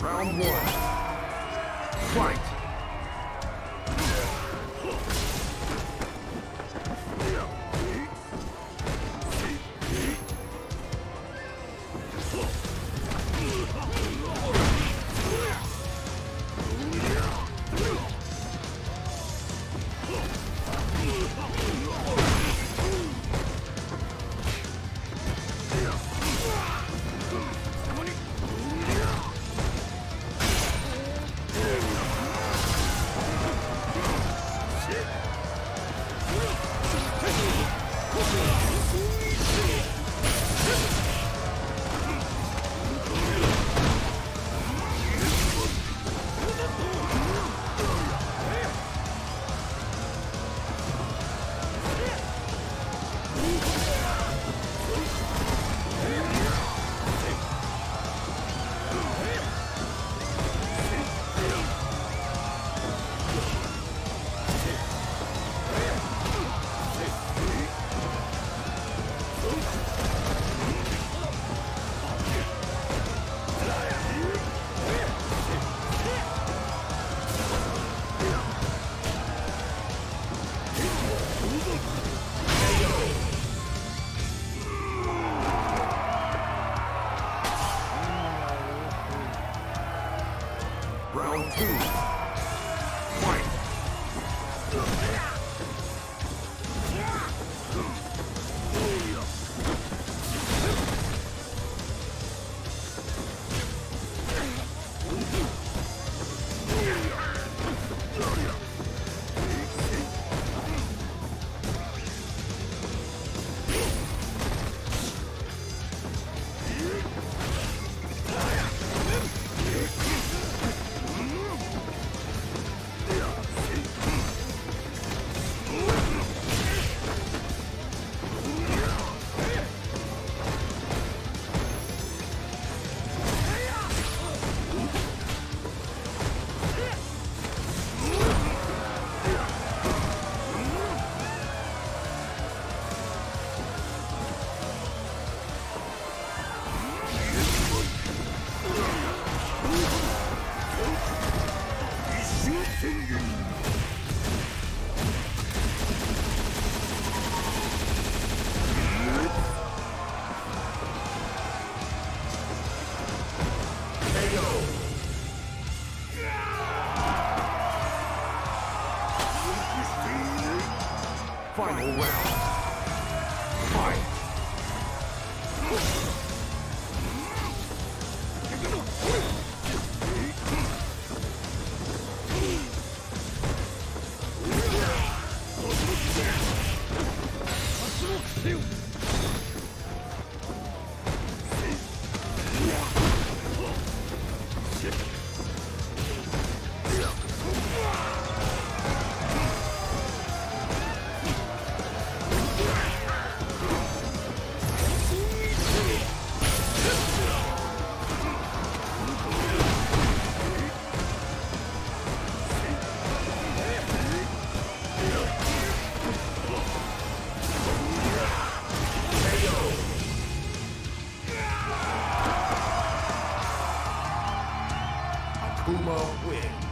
Round one. Fight! Round two. Final round. Akuma wins.